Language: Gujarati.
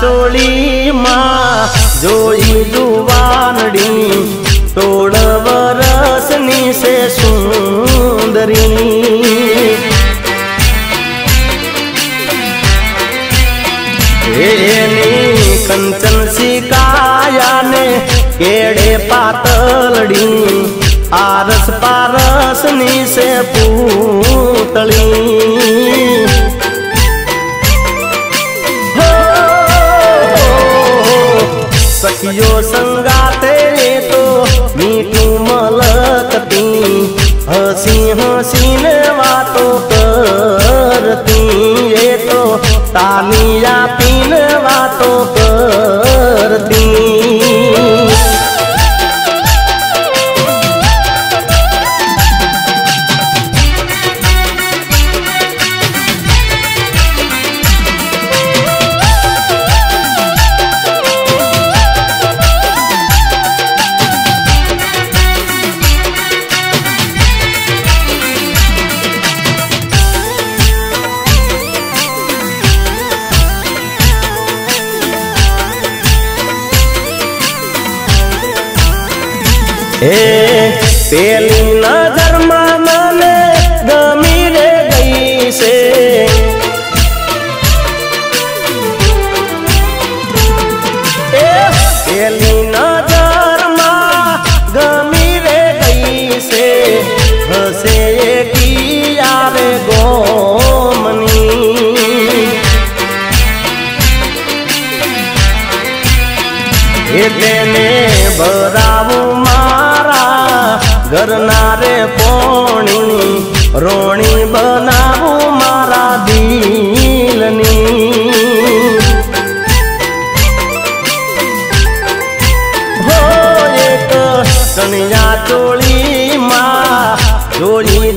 ચાચોળીમાં જોઈ દુવાનડી તોડ વરસની છે સુંદરી. એની કંચન શિકાયાને કેડે પાતળડી, આરસ પારસની છે પૂતળી. સખીઓ સંગાતે તો મીઠું મલકતી હસી હસીને વાતો કરતી એ તો તાલી હે, પેલી નજરમાં મને ગમી રે ગઈ છે એ પેલી નજરમાં ગમી રે ગઈ છે એટલે ભરાવું મારા ઘરના રે પોણી રોણી બનાવું મારા દિલની. હો એક કણિયા ચોળીમાં જોઈ